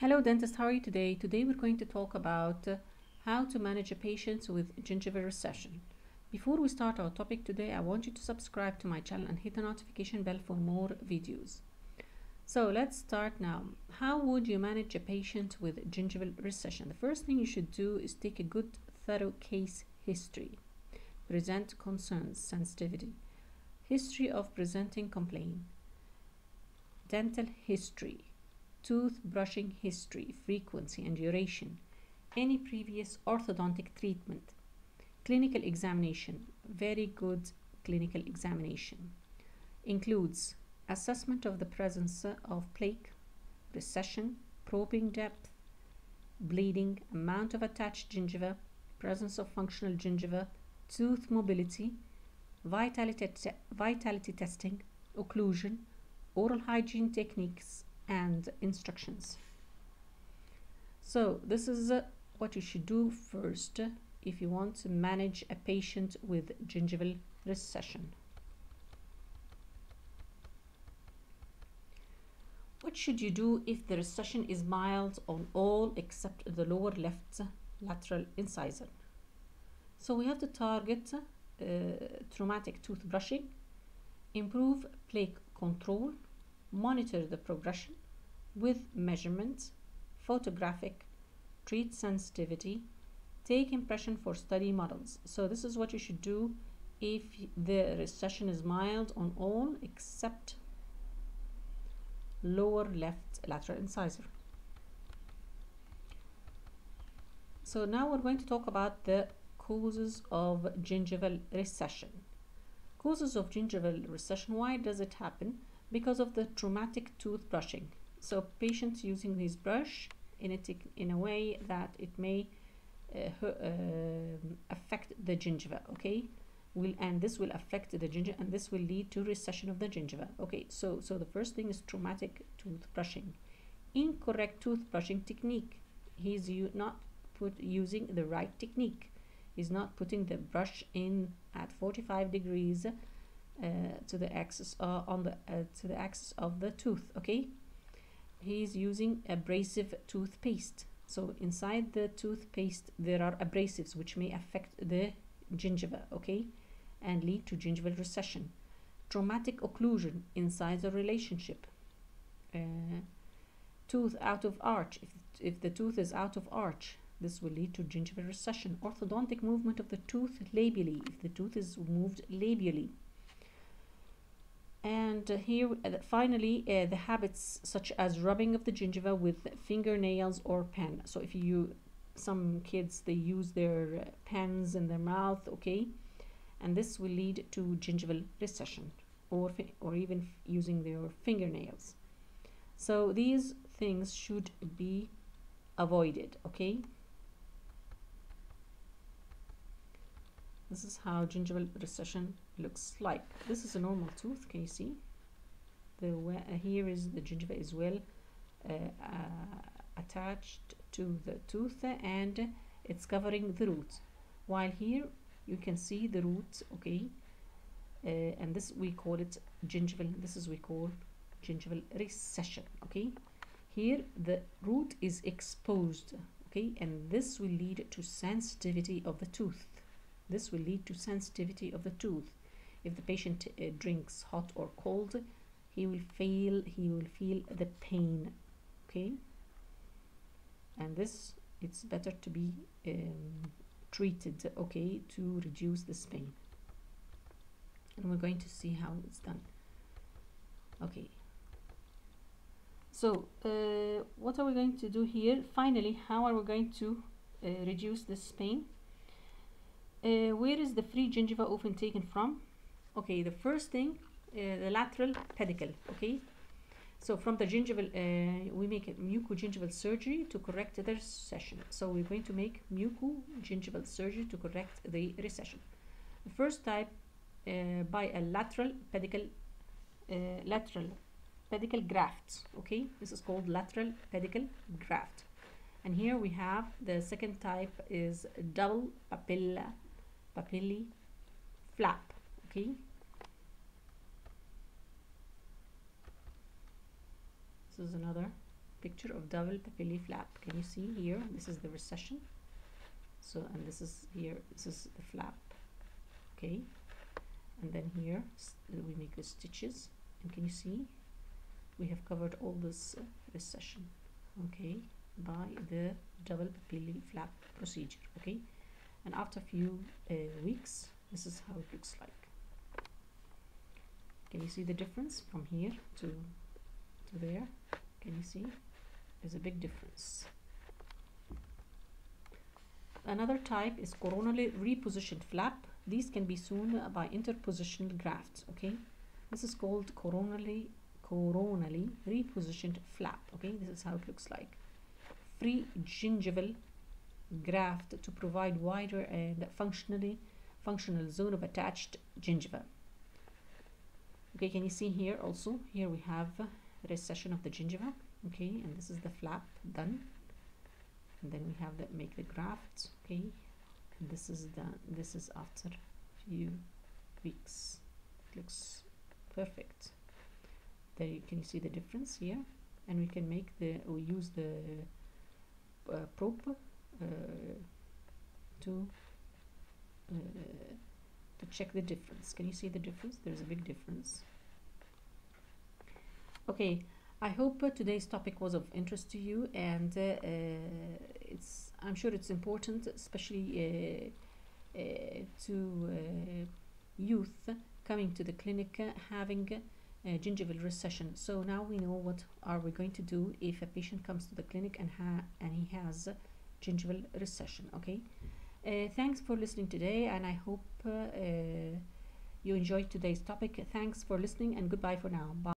Hello dentist, how are you today? Today we're going to talk about uh, how to manage a patient with gingival recession. Before we start our topic today, I want you to subscribe to my channel and hit the notification bell for more videos. So let's start now. How would you manage a patient with gingival recession? The first thing you should do is take a good thorough case history. Present concerns, sensitivity. History of presenting complaint. Dental history tooth brushing history, frequency and duration, any previous orthodontic treatment, clinical examination, very good clinical examination, includes assessment of the presence of plaque, recession, probing depth, bleeding, amount of attached gingiva, presence of functional gingiva, tooth mobility, vitality, te vitality testing, occlusion, oral hygiene techniques, and instructions. So this is uh, what you should do first if you want to manage a patient with gingival recession. What should you do if the recession is mild on all except the lower left lateral incisor? So we have to target uh, traumatic tooth brushing, improve plaque control, monitor the progression with measurements, photographic, treat sensitivity, take impression for study models. So this is what you should do if the recession is mild on all except lower left lateral incisor. So now we're going to talk about the causes of gingival recession. Causes of gingival recession, why does it happen? Because of the traumatic tooth brushing. So patients using this brush in a, in a way that it may uh, uh, affect the gingiva, okay? Will, and this will affect the gingiva and this will lead to recession of the gingiva. Okay, so, so the first thing is traumatic tooth brushing. Incorrect tooth brushing technique. He's not put using the right technique. He's not putting the brush in at 45 degrees to the axis uh, on the uh, to the axis of the tooth. Okay, he's using abrasive toothpaste. So inside the toothpaste there are abrasives which may affect the gingiva okay? And lead to gingival recession. Traumatic occlusion inside the relationship. Uh, tooth out of arch. If, if the tooth is out of arch this will lead to gingival recession. Orthodontic movement of the tooth labially. If the tooth is moved labially and here uh, finally uh, the habits such as rubbing of the gingiva with fingernails or pen. So if you some kids they use their uh, pens in their mouth okay and this will lead to gingival recession or or even using their fingernails. So these things should be avoided okay this is how gingival recession looks like. This is a normal tooth can you see? The uh, here is the gingiva is well uh, uh, attached to the tooth and it's covering the root. While here you can see the root okay? Uh, and this we call it gingival. This is we call gingival recession okay? Here the root is exposed okay? And this will lead to sensitivity of the tooth this will lead to sensitivity of the tooth. If the patient uh, drinks hot or cold he will feel he will feel the pain okay? And this it's better to be um, treated okay to reduce this pain. And we're going to see how it's done. Okay. So uh, what are we going to do here? Finally how are we going to uh, reduce this pain uh, where is the free gingiva often taken from? Okay the first thing uh, the lateral pedicle okay? So from the gingival uh, we make a mucogingival surgery to correct the recession. So we're going to make mucogingival surgery to correct the recession. The first type uh, by a lateral pedicle uh, lateral pedicle graft okay? This is called lateral pedicle graft. And here we have the second type is double papilla papillae flap okay? This is another picture of double papillae flap. Can you see here? This is the recession. So and this is here this is the flap okay? And then here we make the stitches. And can you see? We have covered all this uh, recession okay by the double papillae flap procedure okay and after a few uh, weeks this is how it looks like. Can you see the difference from here to to there? Can you see? There's a big difference. Another type is coronally repositioned flap. These can be sewn by interpositional grafts okay? This is called coronally coronally repositioned flap okay? This is how it looks like. Free gingival graft to provide wider and functionally functional zone of attached gingiva. Okay can you see here also? Here we have recession of the gingiva. Okay and this is the flap done. And then we have that make the graft. okay and this is the this is after few weeks. It looks perfect. There you can you see the difference here? And we can make the we use the uh, probe to uh, to check the difference. Can you see the difference? There's a big difference. Okay I hope uh, today's topic was of interest to you and uh, uh, it's I'm sure it's important especially uh, uh, to youth coming to the clinic having gingival recession. So now we know what are we going to do if a patient comes to the clinic and ha and he has gingival recession okay Uh, thanks for listening today and I hope uh, you enjoyed today's topic. Thanks for listening and goodbye for now. Bye